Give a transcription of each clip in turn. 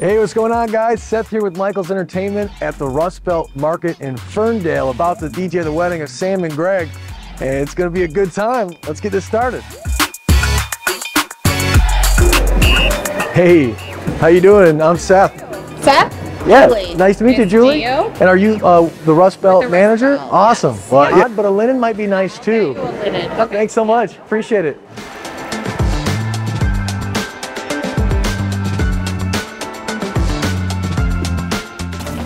Hey, what's going on guys? Seth here with Michaels Entertainment at the Rust Belt Market in Ferndale about to DJ the wedding of Sam and Greg. And it's gonna be a good time. Let's get this started. Hey, how you doing? I'm Seth. Seth? Yeah, Julie. nice to meet you, Julie. you. And are you uh, the Rust Belt the Rust manager? Belt, Awesome. yes. Well, Yeah. yeah, but a linen might be nice too. Linen. Okay. Thanks so much. Appreciate it.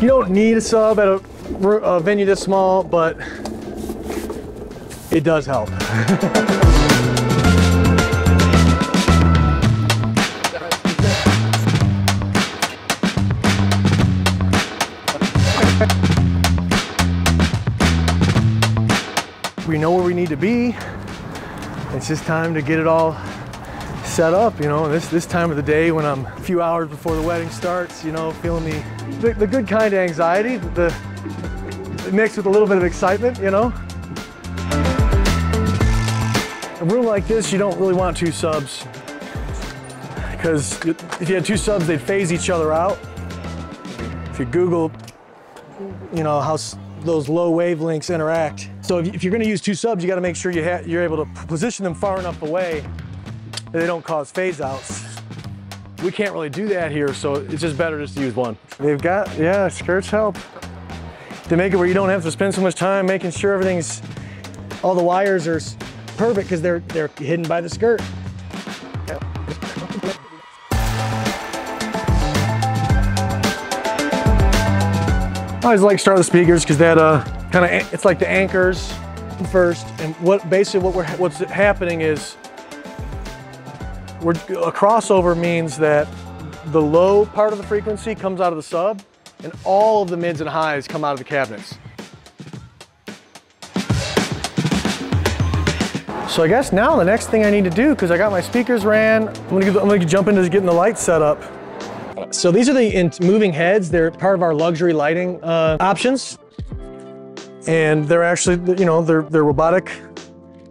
You don't need a sub at a, a venue this small, but it does help. we know where we need to be. It's just time to get it all set up, you know, this, this time of the day when I'm a few hours before the wedding starts, you know, feeling the, the, the good kind of anxiety, the mixed with a little bit of excitement, you know. A room like this, you don't really want two subs because if you had two subs, they'd phase each other out. If you Google, you know, how those low wavelengths interact. So if, you're gonna use two subs, you gotta make sure you you're able to position them far enough away that they don't cause phase outs. We can't really do that here, so it's just better just to use one. They've got, yeah, skirts help. To make it where you don't have to spend so much time making sure everything's, all the wires are perfect because they're, they're hidden by the skirt. I always like start with the speakers because that uh, kind of it's like the anchors first, and what basically what we're what's happening is we're a crossover means that the low part of the frequency comes out of the sub, and all of the mids and highs come out of the cabinets. So I guess now the next thing I need to do, because I got my speakers ran, I'm gonna, I'm gonna jump into getting the lights set up. So these are the moving heads. They're part of our luxury lighting uh, options. And they're actually, you know, they're, they're robotic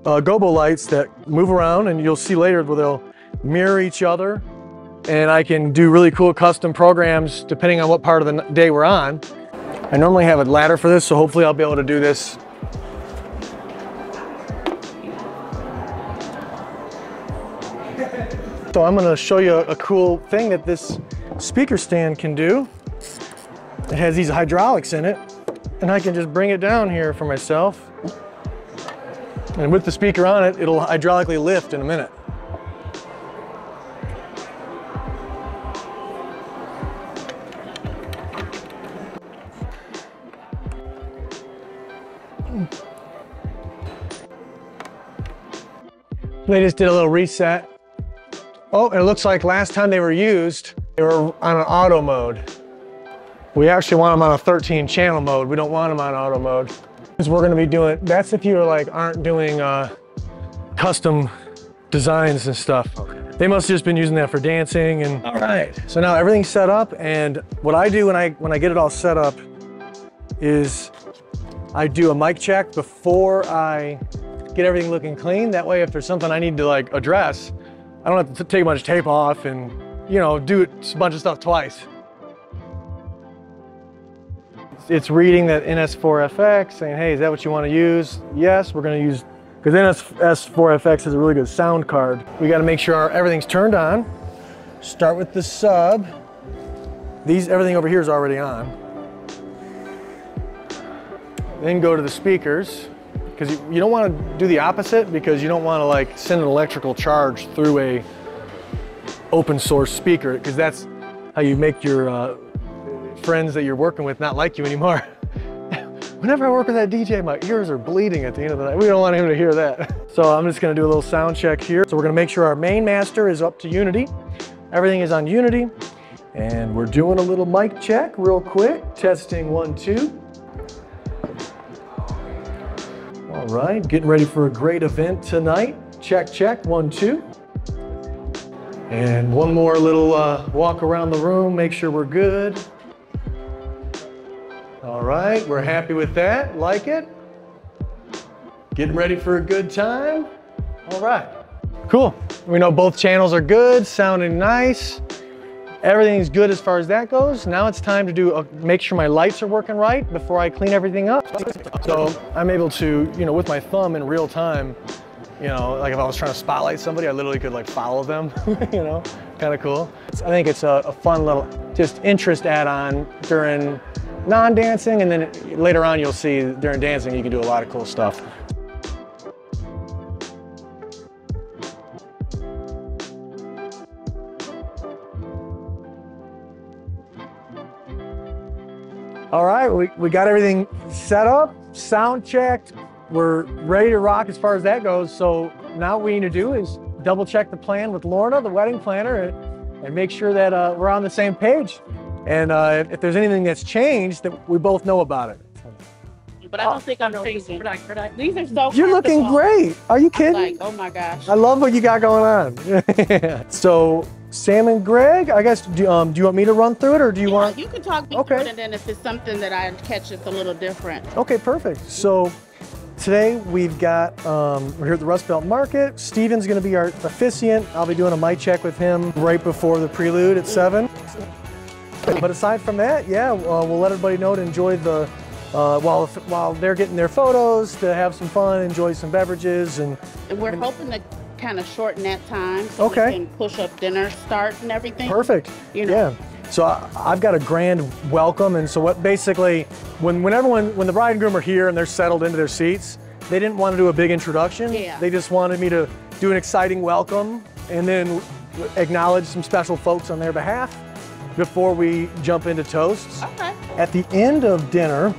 uh, gobo lights that move around and you'll see later where they'll mirror each other. And I can do really cool custom programs depending on what part of the day we're on. I normally have a ladder for this, so hopefully I'll be able to do this So I'm gonna show you a cool thing that this speaker stand can do. It has these hydraulics in it, and I can just bring it down here for myself. And with the speaker on it, it'll hydraulically lift in a minute. They just did a little reset. Oh, and it looks like last time they were used, they were on an auto mode. We actually want them on a 13 channel mode. We don't want them on auto mode. Because we're gonna be doing, that's if you like aren't doing uh, custom designs and stuff. They must have just been using that for dancing and. All right. So now everything's set up and what I do when I, when I get it all set up is I do a mic check before I get everything looking clean. That way, if there's something I need to like address, I don't have to take a bunch of tape off and, you know, do a bunch of stuff twice. It's reading that NS4FX saying, hey, is that what you want to use? Yes, we're going to use, because NS4FX is a really good sound card. We got to make sure our, everything's turned on. Start with the sub. These, everything over here is already on. Then go to the speakers because you, you don't want to do the opposite because you don't want to like send an electrical charge through a open source speaker because that's how you make your uh, friends that you're working with not like you anymore. Whenever I work with that DJ, my ears are bleeding at the end of the night. We don't want him to hear that. So I'm just gonna do a little sound check here. So we're gonna make sure our main master is up to Unity. Everything is on Unity. And we're doing a little mic check real quick. Testing one, two. Right, getting ready for a great event tonight. Check, check, one, two. And one more little uh, walk around the room, make sure we're good. All right, we're happy with that, like it. Getting ready for a good time. All right, cool. We know both channels are good, sounding nice. Everything's good as far as that goes. Now it's time to do a, make sure my lights are working right before I clean everything up. So I'm able to, you know, with my thumb in real time, you know, like if I was trying to spotlight somebody, I literally could like follow them, you know, kind of cool. I think it's a, a fun little just interest add-on during non-dancing and then later on you'll see during dancing you can do a lot of cool stuff. All right, we, we got everything set up, sound checked. We're ready to rock as far as that goes. So now what we need to do is double check the plan with Lorna, the wedding planner, and, and make sure that uh, we're on the same page. And uh, if, if there's anything that's changed, that we both know about it. But I don't think I'm crazy. These are so You're looking great. Are you kidding? Like, oh my gosh. I love what you got going on. so Sam and Greg, I guess, do, um, do you want me to run through it or do you yeah, want? you can talk me Okay. through it, and then if it's something that I catch it's a little different. Okay, perfect. So today we've got, um, we're here at the Rust Belt Market. Steven's gonna be our officiant. I'll be doing a mic check with him right before the prelude at seven. But aside from that, yeah, uh, we'll let everybody know to enjoy the, uh, while, while they're getting their photos, to have some fun, enjoy some beverages and And we're hoping to kind of shorten that time so Okay. we can push up dinner start and everything. Perfect. You know. Yeah. So I, I've got a grand welcome, and so what basically, when when everyone, when the bride and groom are here and they're settled into their seats, they didn't want to do a big introduction. Yeah. They just wanted me to do an exciting welcome and then acknowledge some special folks on their behalf before we jump into toasts. Okay. At the end of dinner,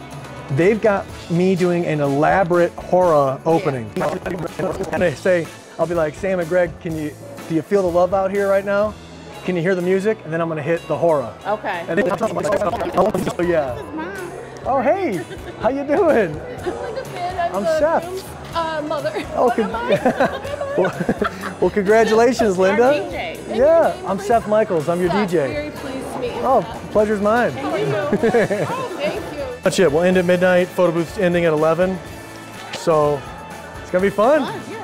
they've got me doing an elaborate hora opening. And they say, I'll be like, Sam and Greg, can you, do you feel the love out here right now? Can you hear the music? And then I'm gonna hit the hora. Okay. And then, oh yeah. Oh hey, how you doing? I'm Seth. Uh, mother. Oh, con- well, well, congratulations, Linda. DJ. Yeah, I'm Seth Michaels. I'm your Seth, DJ. Very pleased to meet you. Oh, pleasure's mine. That's it. We'll end at midnight. Photo booth's ending at 11. So it's gonna be fun. Fun, yeah.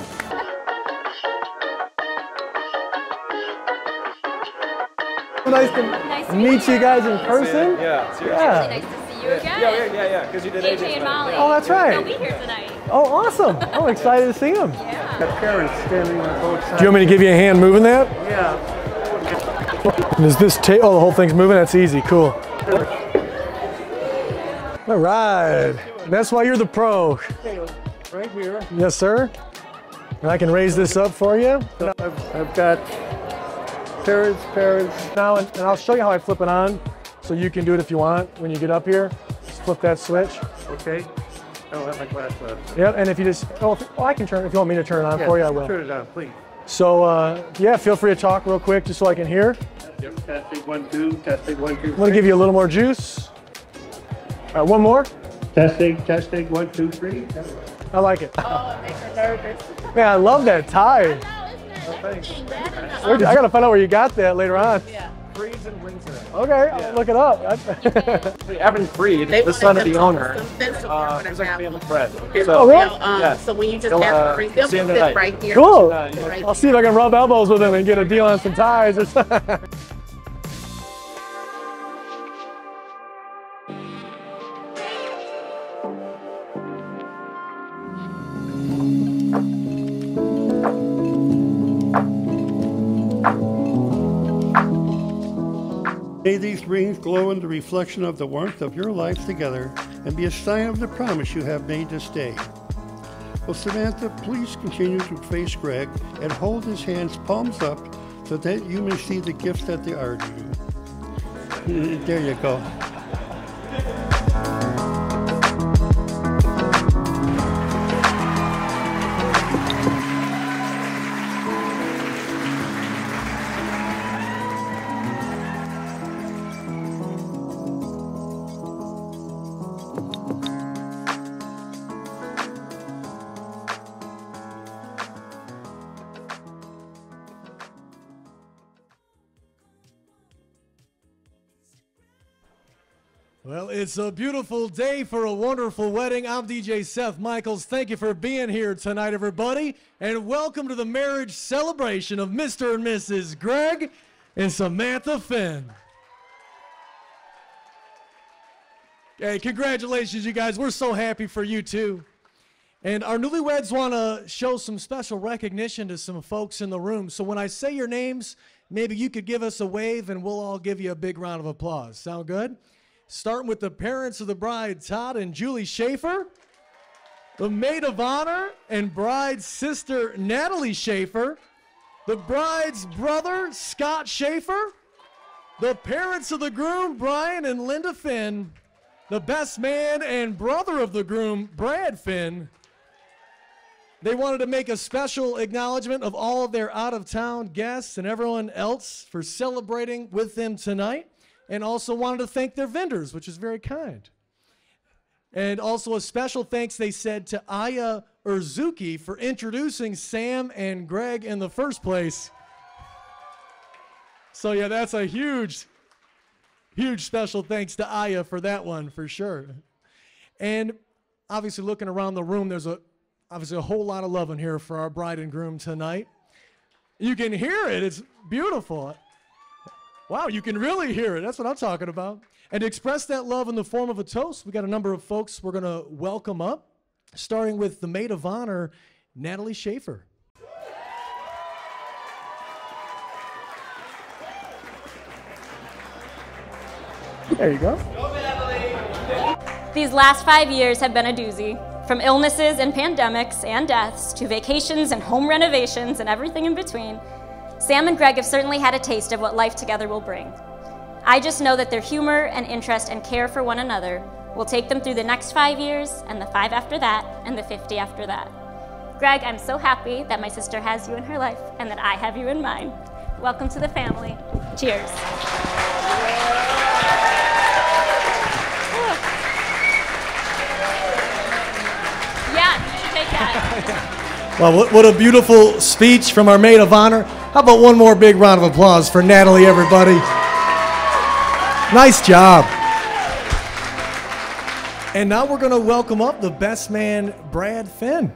Nice to Nice to meet you guys in person. Yeah, seriously. Yeah. Really nice to see you again. Yeah, yeah, yeah, yeah, because you did AJ AJ's and wedding. Molly. Oh, that's right. They'll be here tonight. Oh, awesome. I'm excited to see them. Yeah. parents standing on both sides. Do you want me to give you a hand moving that? Yeah. And Is this ta- oh the whole thing's moving? That's easy. Cool. All right. That's why you're the pro. Right here, Yes, sir. And I can raise this up for you I've, I've got parents, parents. now, and, and I'll show you how I flip it on, so you can do it if you want when you get up here. Just flip that switch. Okay. I don't have my glasses on. Yep. And if you just oh, if, oh I can turn if you want me to turn it on for you, I will. Turn it on, please. So uh, yeah, feel free to talk real quick just so I can hear. Testing one, two. Testing one, two. I'm gonna give you a little more juice. All right, one more. Testing, testing one, two, three. I like it. Oh, it makes her nervous. Man, I love that tie. No, isn't it? That's the thing. That's the- Where'd you- I gotta find out where you got that later on. Yeah. Freeze and Windsor. Okay, I'll look it up. Evan Freed, They the son of the owner, some sense of uh, where was to actually have a them. friend. Oh, really? They'll, um, Yeah. So when you just have uh, to freeze, they'll sit right here. cool. Uh. Right I'll see if I can rub elbows with him and get a deal on some ties or something. these rings glow in the reflection of the warmth of your life together and be a sign of the promise you have made to stay. Well, Samantha, please continue to face Greg and hold his hands palms up so that you may see the gifts that they are to you. There you go. Well, it's a beautiful day for a wonderful wedding. I'm DJ Seth Michaels. Thank you for being here tonight, everybody, and welcome to the marriage celebration of Mr. and Mrs. Greg and Samantha Finn. Hey, congratulations, you guys. We're so happy for you, too. And our newlyweds want to show some special recognition to some folks in the room. So when I say your names, maybe you could give us a wave and we'll all give you a big round of applause. Sound good? Starting with the parents of the bride, Todd and Julie Schaefer. The maid of honor and bride's sister, Natalie Schaefer. The bride's brother, Scott Schaefer. The parents of the groom, Brian and Linda Finn. The best man and brother of the groom, Brad Finn. They wanted to make a special acknowledgement of all of their out of town guests and everyone else for celebrating with them tonight, and also wanted to thank their vendors, which is very kind. And also a special thanks, they said, to Aya Urzuki for introducing Sam and Greg in the first place. So, yeah, that's a huge, huge special thanks to Aya for that one, for sure. And obviously, looking around the room, there's a obviously a whole lot of love in here for our bride and groom tonight. You can hear it, it's beautiful. Wow, you can really hear it. That's what I'm talking about. And to express that love in the form of a toast, we got a number of folks we're going to welcome up, starting with the maid of honor, Natalie Schaefer. There you go. These last five years have been a doozy. From illnesses and pandemics and deaths to vacations and home renovations and everything in between, Sam and Greg have certainly had a taste of what life together will bring. I just know that their humor and interest and care for one another will take them through the next five years and the five after that and the 50 after that. Greg, I'm so happy that my sister has you in her life and that I have you in mine. Welcome to the family. Cheers. Yeah, you should take that. Well, what, what a beautiful speech from our maid of honor. How about one more big round of applause for Natalie, everybody? Nice job. And now we're going to welcome up the best man, Brad Finn.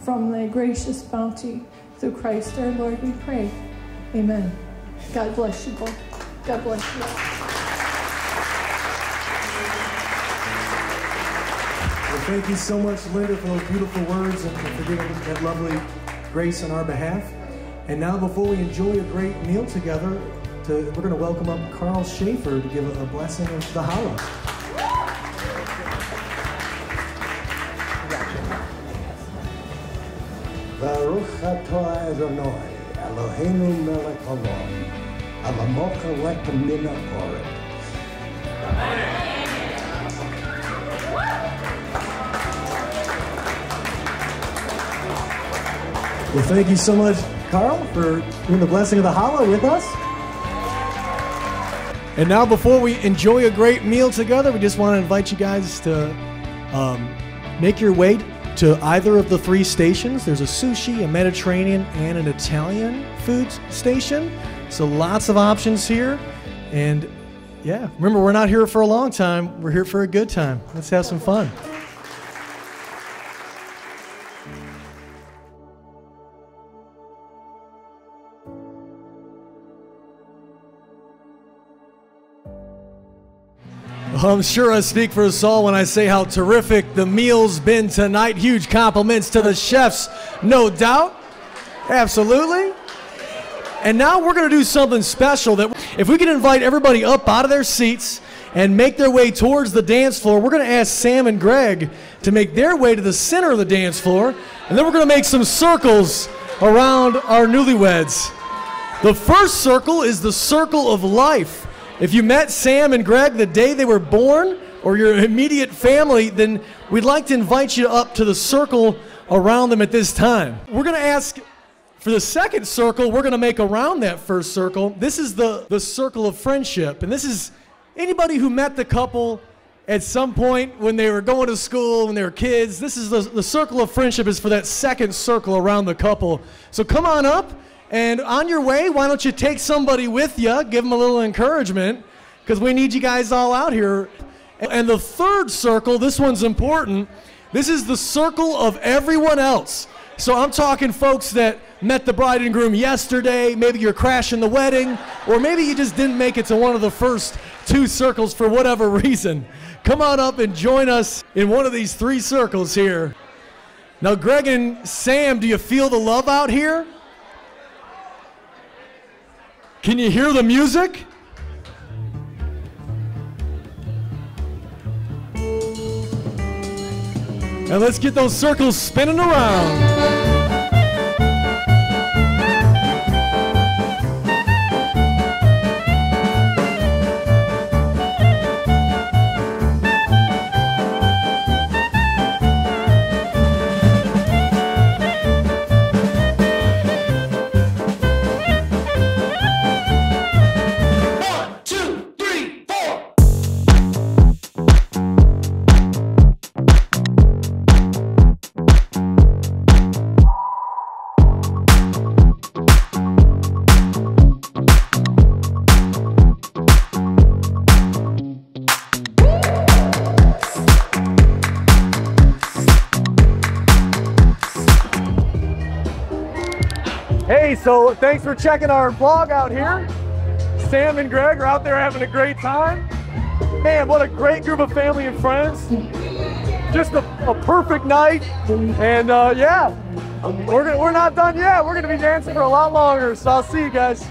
From thy gracious bounty, through Christ our Lord, we pray. Amen. God bless you both. God bless you all. Well, thank you so much, Linda, for those beautiful words and for giving that lovely grace on our behalf. And now, before we enjoy a great meal together, to, we're going to welcome up Carl Schaefer to give a, a blessing of the challah. Baruch atah Adonai, Eloheinu melech haolam, alamocha leka min haaretz. Well, thank you so much, Carl, for doing the blessing of the challah with us. And now, before we enjoy a great meal together, we just want to invite you guys to um, make your way to either of the three stations. There's a sushi, a Mediterranean, and an Italian food station. So lots of options here. And yeah, remember, we're not here for a long time. We're here for a good time. Let's have some fun. I'm sure I speak for us all when I say how terrific the meal's been tonight. Huge compliments to the chefs, no doubt. Absolutely. And now we're going to do something special that if we can invite everybody up out of their seats and make their way towards the dance floor, we're going to ask Sam and Greg to make their way to the center of the dance floor. And then we're going to make some circles around our newlyweds. The first circle is the circle of life. If you met Sam and Greg the day they were born or your immediate family, then we'd like to invite you up to the circle around them at this time. We're going to ask for the second circle, we're going to make around that first circle. This is the, the circle of friendship. And this is anybody who met the couple at some point when they were going to school, when they were kids. This is the, the circle of friendship is for that second circle around the couple. So come on up. And on your way, why don't you take somebody with you, give them a little encouragement. because we need you guys all out here. And the third circle, this one's important. This is the circle of everyone else. So I'm talking folks that met the bride and groom yesterday, maybe you're crashing the wedding, or maybe you just didn't make it to one of the first two circles for whatever reason. Come on up and join us in one of these three circles here. Now, Greg and Sam, do you feel the love out here? Can you hear the music? And let's get those circles spinning around. So thanks for checking our vlog out here. Sam and Greg are out there having a great time. Man, what a great group of family and friends. Just a, a perfect night. And uh, yeah, we're, we're not done yet. We're going to be dancing for a lot longer. So I'll see you guys.